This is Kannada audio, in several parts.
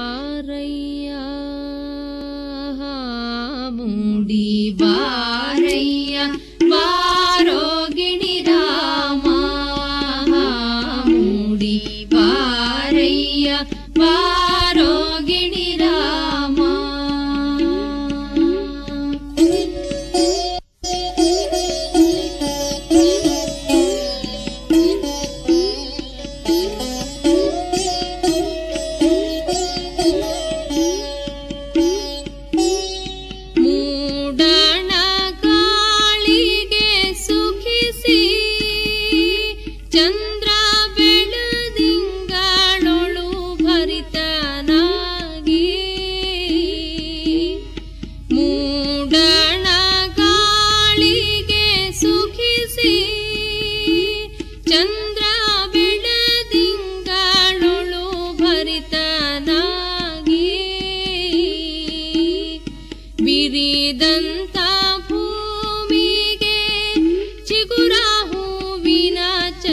முடிவாரையா முடிவா ಚಂದ್ರ ಬೆಳದಿಂಗಳೊಳು ಭರಿತನಾಗಿ ಮೂಡಣ ಕಾಳಿಗೆ ಸುಖಿಸಿ ಚಂದ್ರ ಬೆಳದಿಂಗಳೊಳು ಭರಿತನಾಗಿ ಬಿರಿದಂತ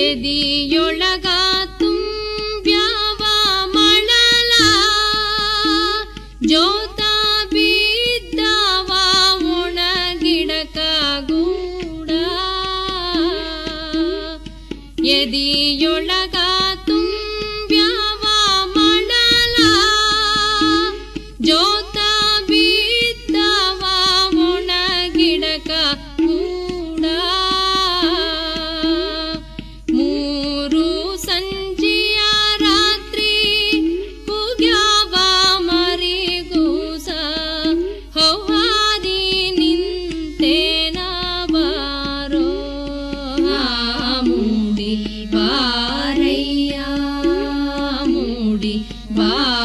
ಎದಿಯೊಳಗ ತುಂಬ್ಯಾವ ಮಳಲ ಜೋತ ಬಿದ್ದವ ಒಣಗಿಡಕ ಗೂಡ ಎದಿಯೊಳಗ Bye.